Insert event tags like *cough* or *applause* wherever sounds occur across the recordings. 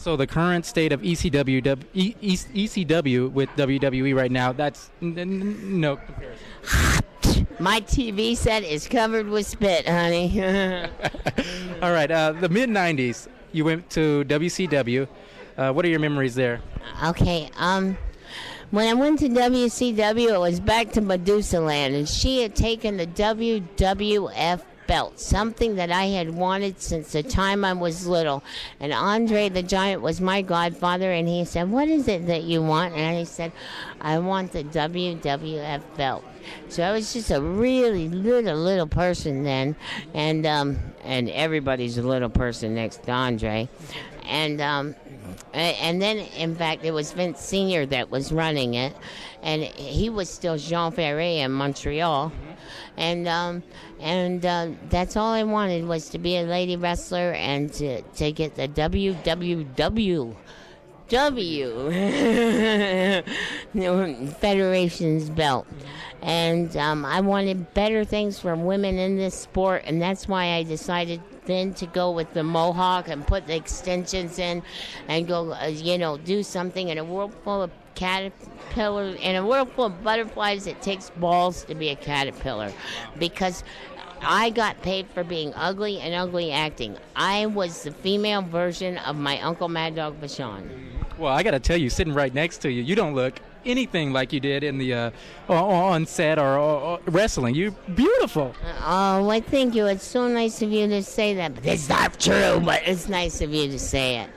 So the current state of ECW, E- E- ECW with WWE right now, that's n- n- no comparison. *laughs* My TV set is covered with spit, honey. *laughs* All right, uh, the mid '90s, you went to WCW. Uh, what are your memories there? okay, um, when I went to WCW, it was back to Medusa Land, and she had taken the WWF belt, something that I had wanted since the time I was little. And Andre the Giant was my godfather, and he said, What is it that you want? And I said, I want the WWF belt. So I was just a really little, little person then, and um, and everybody's a little person next to Andre, and um, and then in fact it was Vince Senior that was running it, and he was still Jean Ferré in Montreal, and um, and uh, that's all I wanted was to be a lady wrestler and to to get the WWW. W *laughs* Federation's belt. And um, I wanted better things for women in this sport, and that's why I decided then to go with the mohawk and put the extensions in and go, uh, you know, do something in a world full of caterpillars. In a world full of butterflies, it takes balls to be a caterpillar because I got paid for being ugly and ugly acting. I was the female version of my Uncle Mad Dog Vachon. Well, I got to tell you, sitting right next to you, you don't look anything like you did in the uh, on set or, wrestling. You're beautiful. Oh, well, thank you. It's so nice of you to say that. But it's not true, but it's nice of you to say it.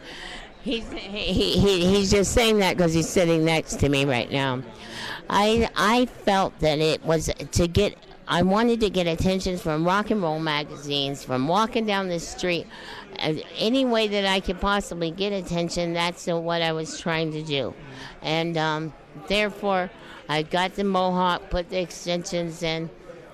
He's, he, he, he's just saying that because he's sitting next to me right now. I, I felt that it was to get, I wanted to get attention from rock and roll magazines, from walking down the street. Any way that I could possibly get attention, that's what I was trying to do. And um, therefore, I got the mohawk, put the extensions in,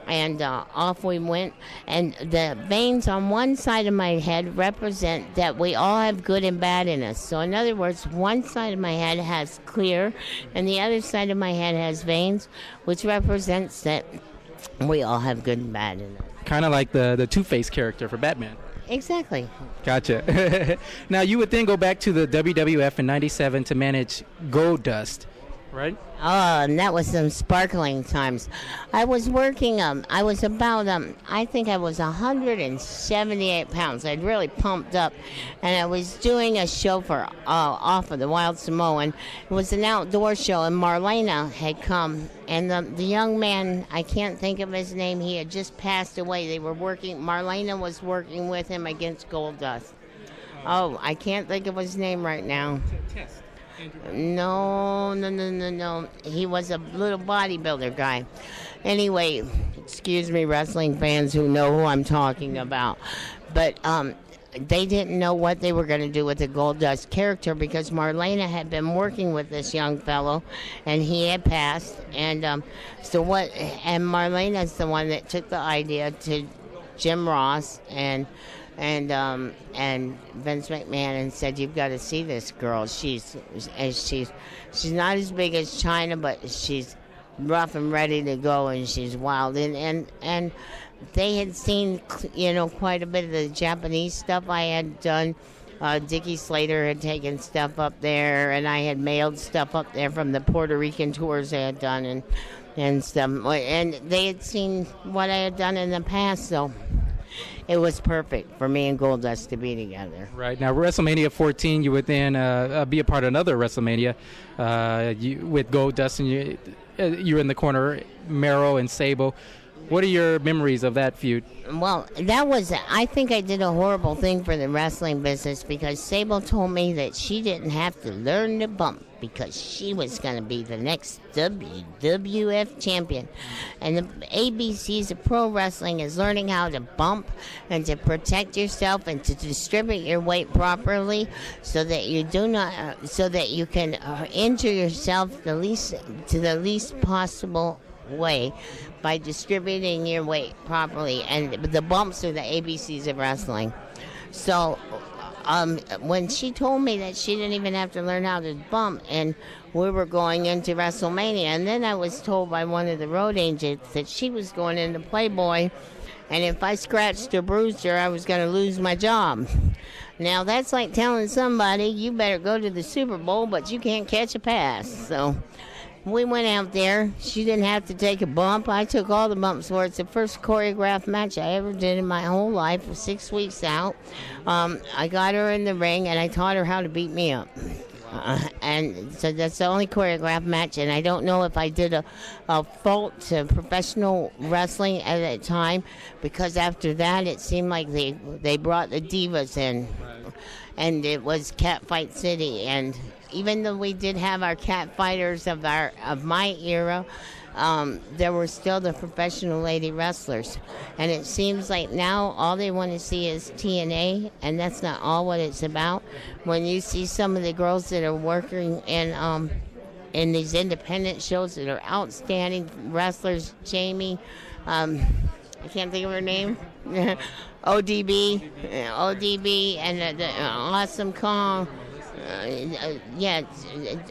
and uh, off we went. And the veins on one side of my head represent that we all have good and bad in us. So, in other words, one side of my head has clear, and the other side of my head has veins, which represents that we all have good and bad in us. Kind of like the the Two Face character for Batman. Exactly. Gotcha. *laughs* now you would then go back to the WWF in '97 to manage Goldust, right? Oh, and that was some sparkling times. I was working. Um, I was about. Um, I think I was 178 pounds. I'd really pumped up, and I was doing a show for uh, off of the Wild Samoan. It was an outdoor show, and Marlena had come, and the the young man. I can't think of his name. He had just passed away. They were working. Marlena was working with him against Goldust. Oh, I can't think of his name right now. No, no, no, no, no. He was a little bodybuilder guy. Anyway, excuse me, wrestling fans who know who I'm talking about. But um, they didn't know what they were going to do with the Goldust character because Marlena had been working with this young fellow, and he had passed. And um, so what? And Marlena's the one that took the idea to Jim Ross and and um, and Vince McMahon and said, "You've got to see this girl. She's and she's she's not as big as Chyna, but she's rough and ready to go, and she's wild." And and and they had seen, you know, quite a bit of the Japanese stuff I had done. Uh, Dickie Slater had taken stuff up there, and I had mailed stuff up there from the Puerto Rican tours I had done, and and stuff. And they had seen what I had done in the past, so it was perfect for me and Goldust to be together. Right now, WrestleMania 14, you would then uh, uh, be a part of another WrestleMania uh, you, with Goldust, and you, uh, you're in the corner, Mero and Sable. What are your memories of that feud? Well, that was, I think I did a horrible thing for the wrestling business because Sable told me that she didn't have to learn to bump because she was going to be the next WWF champion. And the ABCs of pro wrestling is learning how to bump and to protect yourself and to distribute your weight properly so that you do not, uh, so that you can uh, injure yourself the least, to the least possible way by distributing your weight properly. And the bumps are the ABCs of wrestling. So um, when she told me that she didn't even have to learn how to bump, and we were going into WrestleMania, and then I was told by one of the road agents that she was going into Playboy, and if I scratched or bruised her, I was going to lose my job. Now that's like telling somebody you better go to the Super Bowl, but you can't catch a pass. So we went out there. She didn't have to take a bump. I took all the bumps for it. It's the first choreographed match I ever did in my whole life. Six weeks out. Um, I got her in the ring and I taught her how to beat me up. Uh, and so that's the only choreographed match. And I don't know if I did a, a fault to professional wrestling at that time because after that it seemed like they they brought the divas in, and it was Catfight City. And even though we did have our cat fighters of our of my era. Um, there were still the professional lady wrestlers, and it seems like now all they want to see is TNA, and that's not all what it's about. When you see some of the girls that are working in um, in these independent shows that are outstanding wrestlers, Jamie, um, I can't think of her name. *laughs* ODB, ODB, and uh, the uh, Awesome Kong. Uh, yeah,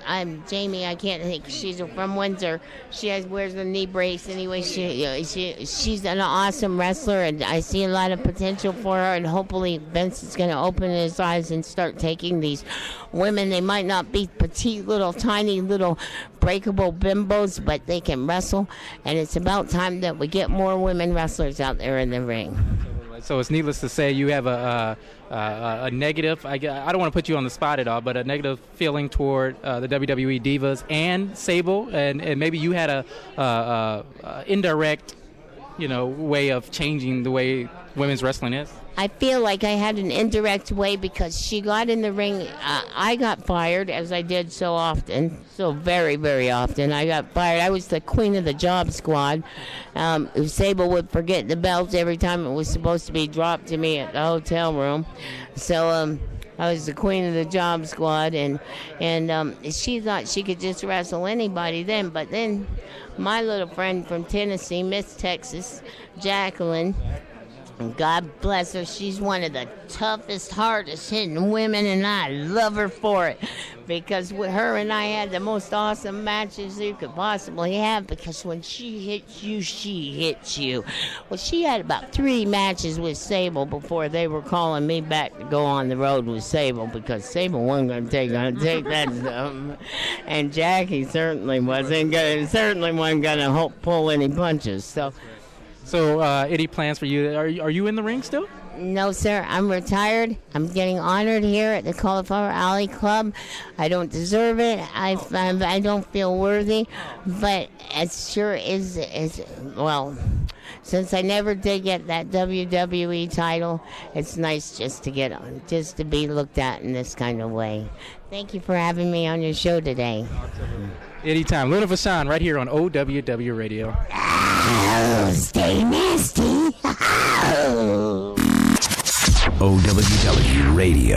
I'm Jamie. I can't think. She's from Windsor. She has wears a knee brace. Anyway, she she she's an awesome wrestler, and I see a lot of potential for her. And hopefully, Vince is going to open his eyes and start taking these women. They might not be petite, little, tiny, little breakable bimbos, but they can wrestle. And it's about time that we get more women wrestlers out there in the ring. So it's needless to say you have a, a, a, a negative. I, I don't want to put you on the spot at all, but a negative feeling toward uh, the WWE divas and Sable, and, and maybe you had a, indirect, you know, way of changing the way women's wrestling is. I feel like I had an indirect way because she got in the ring. Uh, I got fired, as I did so often, so very, very often. I got fired. I was the queen of the job squad. Um, Sable would forget the belt every time it was supposed to be dropped to me at the hotel room. So, um, I was the queen of the job squad, and and um, she thought she could just wrestle anybody then. But then, my little friend from Tennessee, Miss Texas, Jacqueline, God bless her. She's one of the toughest, hardest hitting women, and I love her for it. Because with her and I had the most awesome matches you could possibly have. Because when she hits you, she hits you. Well, she had about three matches with Sable before they were calling me back to go on the road with Sable because Sable wasn't going to take take that *laughs* stuff, and Jackie certainly wasn't going certainly wasn't going to pull any punches. So. So, uh, any plans for you? Are, are you in the ring still? No, sir. I'm retired. I'm getting honored here at the Cauliflower Alley Club. I don't deserve it. I, I don't feel worthy, but it sure is. is well, since I never did get that WWE title, it's nice just to get on, just to be looked at in this kind of way. Thank you for having me on your show today. Anytime. Luna Vachon right here on OWW Radio. Oh, *laughs* stay nasty. *laughs* OWW Radio.